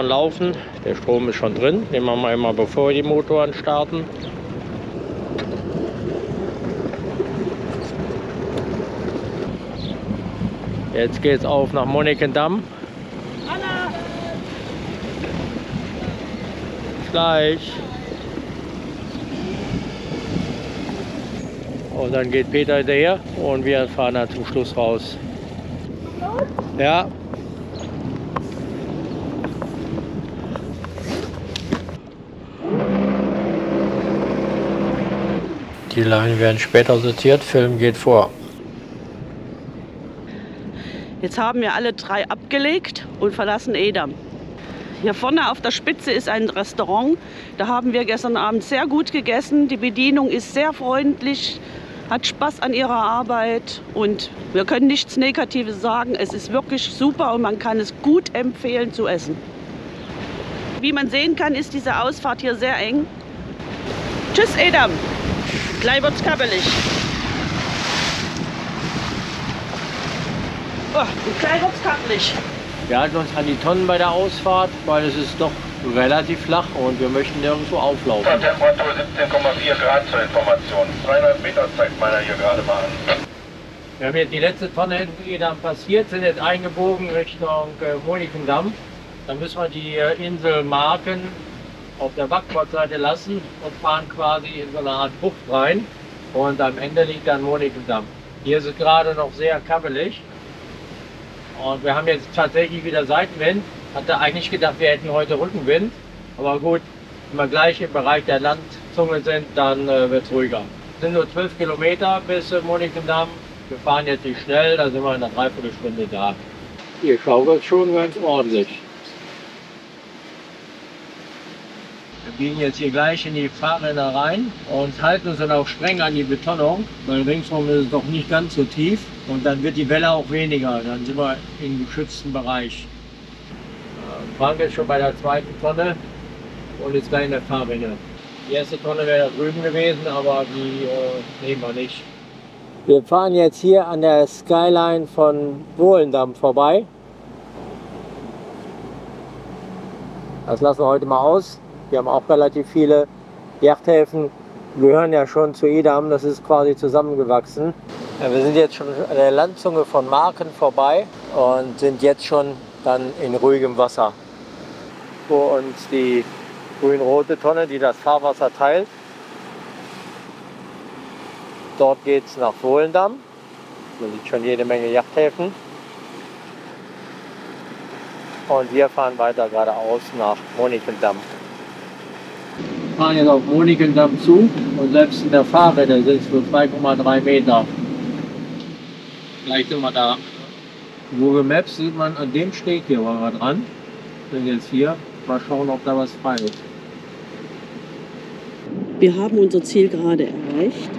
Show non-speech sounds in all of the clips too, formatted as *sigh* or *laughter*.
Motoren laufen. Der Strom ist schon drin. Den machen wir immer bevor wir die Motoren starten. Jetzt geht's auf nach Monikendamm. Anna! Gleich. Und dann geht Peter hinterher und wir fahren dann zum Schluss raus. Ja. Die Leinen werden später sortiert, Film geht vor. Jetzt haben wir alle drei abgelegt und verlassen Edam. Hier vorne auf der Spitze ist ein Restaurant. Da haben wir gestern Abend sehr gut gegessen. Die Bedienung ist sehr freundlich, hat Spaß an ihrer Arbeit und wir können nichts Negatives sagen. Es ist wirklich super und man kann es gut empfehlen zu essen. Wie man sehen kann, ist diese Ausfahrt hier sehr eng. Tschüss Edam, gleich wird's kabbelig. Oh, gleich wird's kabbelig. Wir halten uns an die Tonnen bei der Ausfahrt, weil es ist doch relativ flach und wir möchten nirgendwo auflaufen. Temperatur 17,4 Grad zur Information. 300 Meter zeigt meiner hier gerade mal an. Wir haben jetzt die letzte Tonne hinten dann passiert, sind jetzt eingebogen Richtung äh, Monikendamm. Dann müssen wir die äh, Insel Marken auf der Backbordseite lassen und fahren quasi in so eine Art Bucht rein. Und am Ende liegt dann Monikendamm. Hier ist es gerade noch sehr kabbelig. Und wir haben jetzt tatsächlich wieder Seitenwind. Hatte eigentlich gedacht, wir hätten heute Rückenwind. Aber gut, wenn wir gleich im Bereich der Landzunge sind, dann äh, wird es ruhiger. Es sind nur 12 Kilometer bis äh, Monikendamm. Wir fahren jetzt nicht schnell, da sind wir in einer Dreiviertelstunde da. Hier schaukelt schon ganz ordentlich. Wir biegen jetzt hier gleich in die Fahrräder rein und halten uns dann auch streng an die Betonung, weil ringsherum ist es doch nicht ganz so tief und dann wird die Welle auch weniger. Dann sind wir im geschützten Bereich. Äh, Frank ist schon bei der zweiten Tonne und ist gleich in der Fahrrinne. Die erste Tonne wäre da drüben gewesen, aber die äh, nehmen wir nicht. Wir fahren jetzt hier an der Skyline von Bohlendamm vorbei. Das lassen wir heute mal aus. Wir haben auch relativ viele Yachthäfen. Gehören ja schon zu Edam, das ist quasi zusammengewachsen. Ja, wir sind jetzt schon an der Landzunge von Marken vorbei und sind jetzt schon dann in ruhigem Wasser. Vor uns die grün-rote Tonne, die das Fahrwasser teilt. Dort geht es nach Wohlendam. Man sieht schon jede Menge Yachthäfen. Und wir fahren weiter geradeaus nach Monikendamm. Wir fahren jetzt auf Monikendamm zu und selbst in der Fahrräder sind es nur 2,3 Meter. Gleich sind wir da. Google Maps sieht man, an dem Steg hier waren wir dran. Sind jetzt hier. Mal schauen, ob da was frei ist. Wir haben unser Ziel gerade erreicht.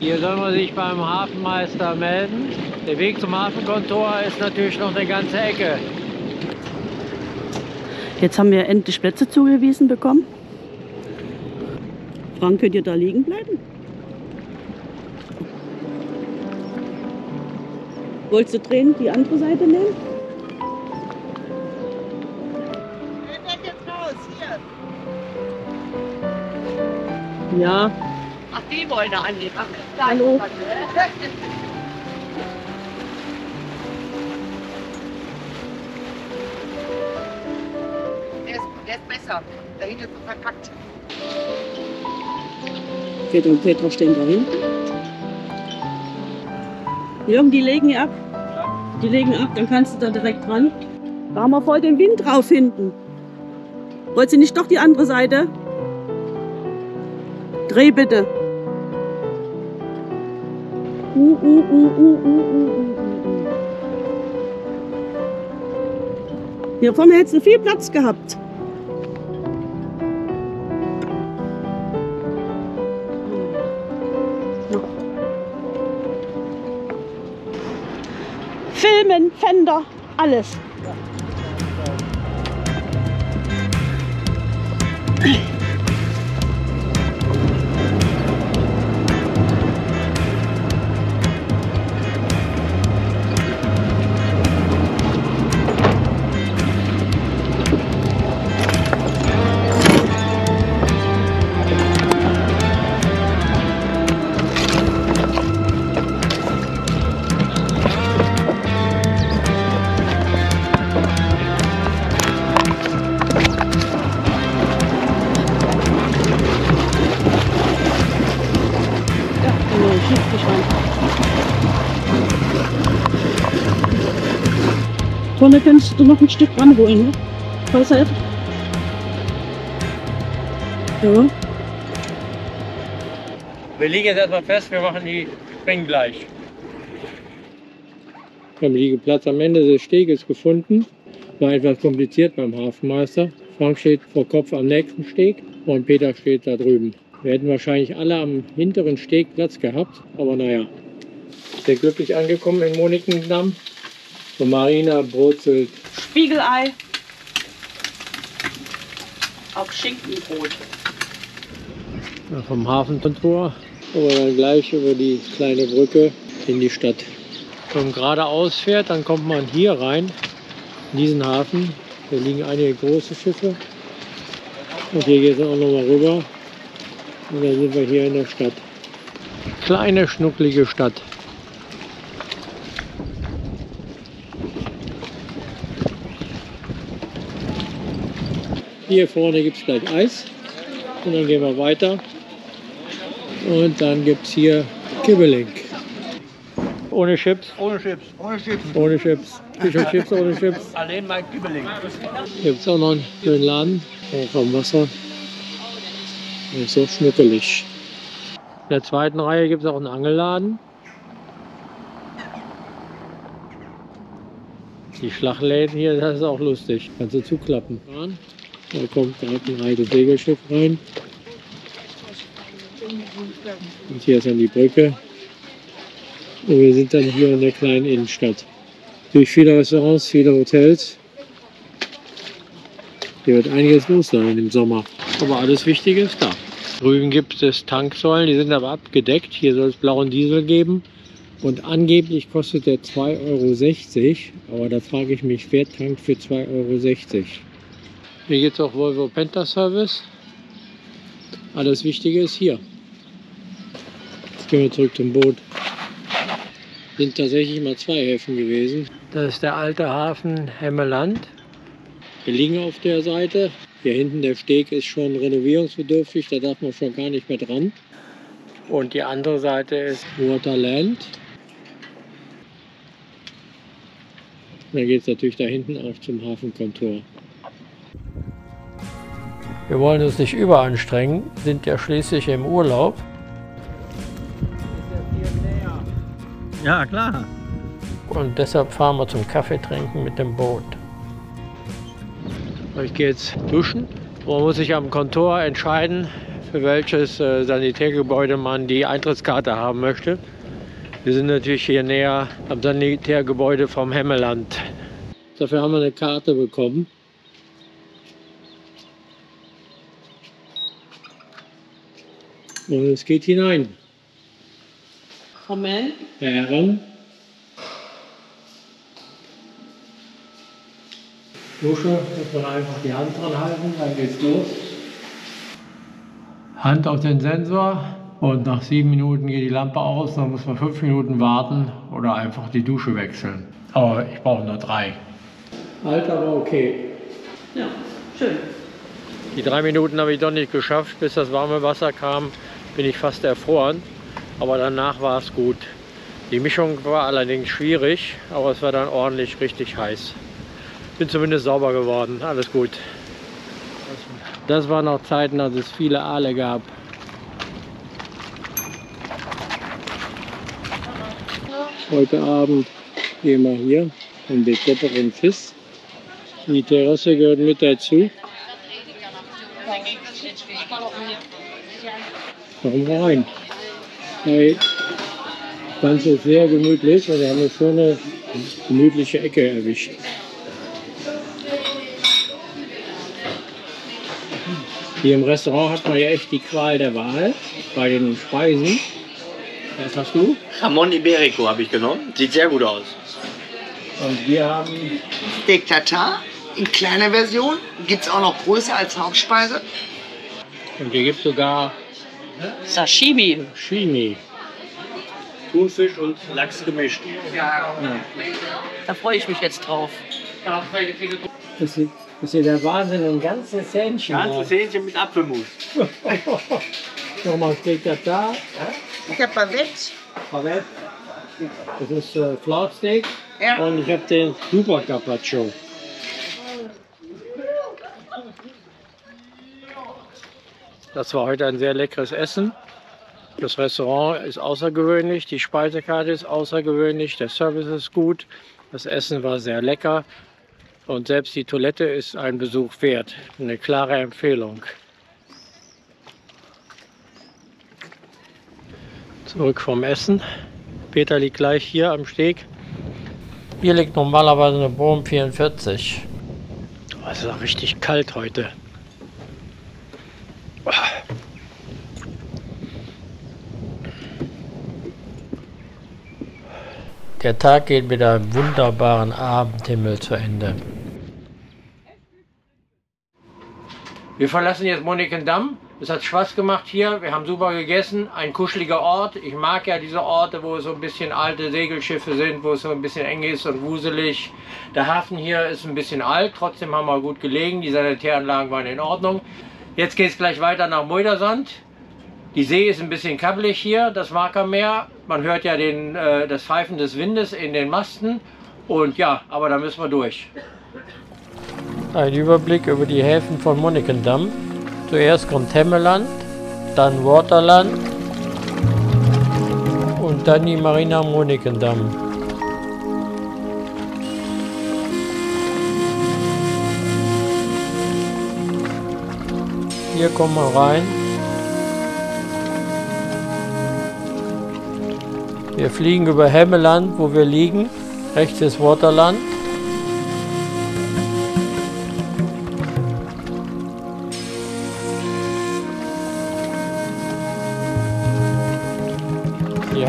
Hier soll man sich beim Hafenmeister melden. Der Weg zum Hafenkontor ist natürlich noch eine ganze Ecke. Jetzt haben wir endlich Plätze zugewiesen bekommen. Frank, könnt ihr da liegen bleiben? Wolltest du drehen, die andere Seite nehmen? Ja, Ach, die wollen da annehmen. Ach, Hallo. Der ist, besser. Da hinten ist verpackt. Peter und Petra stehen da hinten. Jürgen, die legen ab. Die legen ab, dann kannst du da direkt dran. Da haben wir voll den Wind drauf hinten. Wollt ihr nicht doch die andere Seite? Dreh bitte. Uh, uh, uh, uh, uh, uh, uh, uh. Hier vorne hättest du viel Platz gehabt. Filmen, Fender, alles. sie schon. Vorne kannst du noch ein Stück ranholen, ne? Außerhalb. So. Wir liegen jetzt erstmal fest, wir machen die Springen gleich. Wir haben Liegeplatz am Ende des Steges gefunden. War etwas kompliziert beim Hafenmeister. Frank steht vor Kopf am nächsten Steg und Peter steht da drüben. Wir hätten wahrscheinlich alle am hinteren Steg Platz gehabt, aber naja. Sehr glücklich angekommen in Monikendamm. Und Marina brutzelt Spiegelei. Auf Schinkenbrot. vom Hafentor, aber dann gleich über die kleine Brücke in die Stadt. Wenn man geradeaus fährt, dann kommt man hier rein, in diesen Hafen. Hier liegen einige große Schiffe. Und hier geht es auch nochmal rüber. Und dann sind wir hier in der Stadt. Kleine, schnucklige Stadt. Hier vorne gibt es gleich Eis. Und dann gehen wir weiter. Und dann gibt es hier Kibbeling. Ohne Chips. Ohne Chips. Ohne Chips. Ohne Chips. Fischer Chips ohne Chips. Allein mein Kibbeling. Hier gibt es auch noch einen schönen Laden. Am Wasser. So schnuckelig. In der zweiten Reihe gibt es auch einen Angelladen. Die Schlagläden hier, das ist auch lustig. Kannst du zuklappen. Da kommt direkt ein altes Segelschiff rein. Und hier ist dann die Brücke. Und wir sind dann hier in der kleinen Innenstadt. Durch viele Restaurants, viele Hotels. Hier wird einiges los sein im Sommer. Aber alles Wichtige ist da. Drüben gibt es Tanksäulen, die sind aber abgedeckt. Hier soll es blauen Diesel geben. Und angeblich kostet der 2,60 Euro. Aber da frage ich mich, wer tankt für 2,60 Euro? Hier gibt es auch Volvo Penta Service. Alles Wichtige ist hier. Jetzt gehen wir zurück zum Boot. Sind tatsächlich mal zwei Häfen gewesen. Das ist der alte Hafen Hemmeland. Wir liegen auf der Seite. Hier hinten der Steg ist schon renovierungsbedürftig, da darf man schon gar nicht mehr dran. Und die andere Seite ist Waterland. Dann geht es natürlich da hinten auch zum Hafenkontor. Wir wollen uns nicht überanstrengen, sind ja schließlich im Urlaub. Ja, klar. Und deshalb fahren wir zum Kaffee trinken mit dem Boot. Ich gehe jetzt duschen. Man muss sich am Kontor entscheiden, für welches äh, Sanitärgebäude man die Eintrittskarte haben möchte. Wir sind natürlich hier näher am Sanitärgebäude vom Hemmeland. Dafür haben wir eine Karte bekommen. Und es geht hinein. Moment. Herren. Dusche muss man einfach die Hand dran halten, dann geht's los. Hand auf den Sensor und nach sieben Minuten geht die Lampe aus, dann muss man fünf Minuten warten oder einfach die Dusche wechseln. Aber ich brauche nur drei. Alt, aber okay. Ja, schön. Die drei Minuten habe ich doch nicht geschafft, bis das warme Wasser kam, bin ich fast erfroren. Aber danach war es gut. Die Mischung war allerdings schwierig, aber es war dann ordentlich richtig heiß. Bin zumindest sauber geworden, alles gut. Das waren noch Zeiten, als es viele Aale gab. Heute Abend gehen wir hier in den Depperen Fiss. Die Terrasse gehört mit dazu. Warum rein? Hey, ganz ist sehr gemütlich und wir haben eine schöne gemütliche Ecke erwischt. Hier im Restaurant hat man ja echt die Qual der Wahl bei den Speisen. Was hast du? Ramon Iberico habe ich genommen. Sieht sehr gut aus. Und wir haben Steak Tartar in kleiner Version. Gibt es auch noch größer als Hauptspeise. und hier gibt es sogar Sashimi. Shimi. Thunfisch und Lachs gemischt. Da freue ich mich jetzt drauf. Das ist, das ist der Wahnsinn, ein ganzes Hähnchen. Ganzes Hähnchen mit Apfelmus. *laughs* Nochmal steht das da. Ich habe Bavette. Das ist äh, Flautsteak. Ja. Und ich habe den Super Carpaccio. Das war heute ein sehr leckeres Essen. Das Restaurant ist außergewöhnlich, die Speisekarte ist außergewöhnlich, der Service ist gut, das Essen war sehr lecker und selbst die Toilette ist ein Besuch wert. Eine klare Empfehlung. Zurück vom Essen. Peter liegt gleich hier am Steg. Hier liegt normalerweise eine Bohm 44. Oh, es ist auch richtig kalt heute. Der Tag geht mit einem wunderbaren Abendhimmel zu Ende. Wir verlassen jetzt Monikendamm. Es hat Spaß gemacht hier. Wir haben super gegessen. Ein kuscheliger Ort. Ich mag ja diese Orte, wo so ein bisschen alte Segelschiffe sind, wo es so ein bisschen eng ist und wuselig. Der Hafen hier ist ein bisschen alt. Trotzdem haben wir gut gelegen. Die Sanitäranlagen waren in Ordnung. Jetzt geht es gleich weiter nach Moidersand. Die See ist ein bisschen kabbelig hier, das Markermeer. Man hört ja den, äh, das Pfeifen des Windes in den Masten. Und ja, aber da müssen wir durch. Ein Überblick über die Häfen von Monikendamm. Zuerst kommt Hemmeland, dann Waterland und dann die Marina Monikendamm. Hier kommen wir rein. Wir fliegen über Hemmeland, wo wir liegen. Rechts ist Waterland.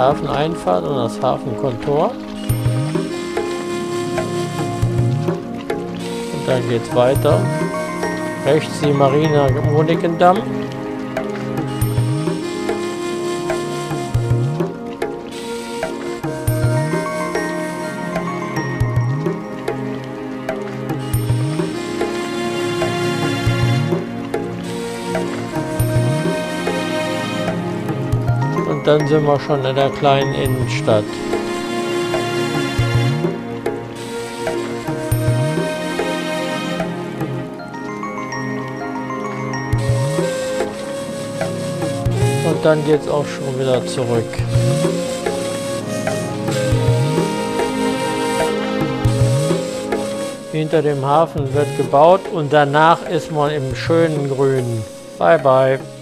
Hafeneinfahrt und das Hafenkontor. Und dann geht's weiter. Rechts die Marina Monikendamm. Dann sind wir schon in der kleinen Innenstadt. Und dann geht es auch schon wieder zurück. Hinter dem Hafen wird gebaut und danach ist man im schönen Grün. Bye bye.